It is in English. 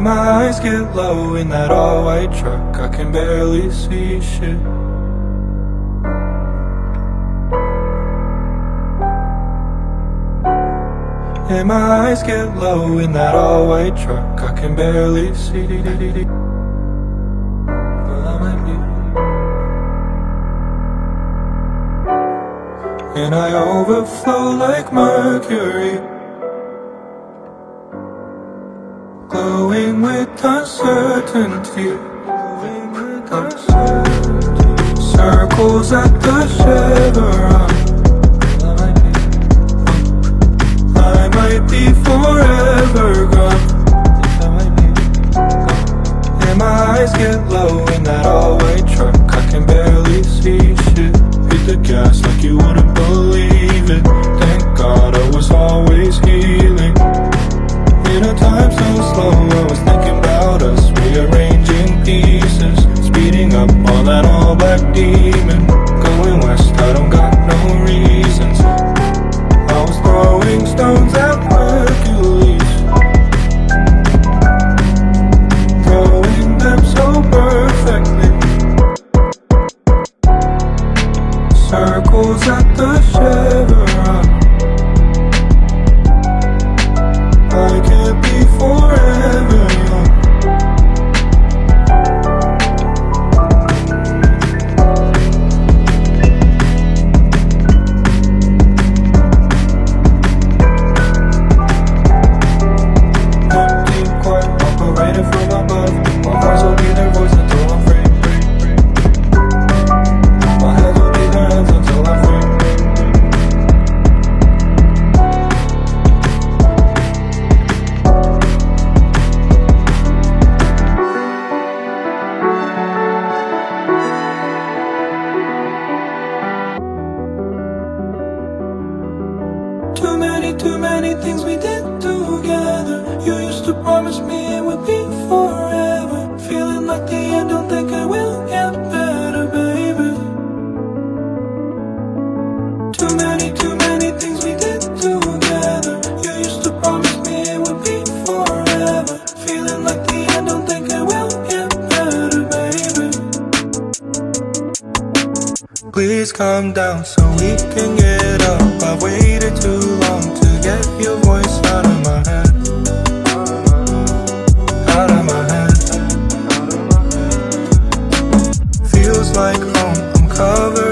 my eyes get low in that all-white truck. I can barely see shit. And my eyes get low in that all-white truck. I can barely see. And I overflow like mercury. going with uncertainty. Circles at the Chevron. Please calm down so we can get up. I've waited too long to get your voice out of my head. Out of my head. Feels like home, I'm covered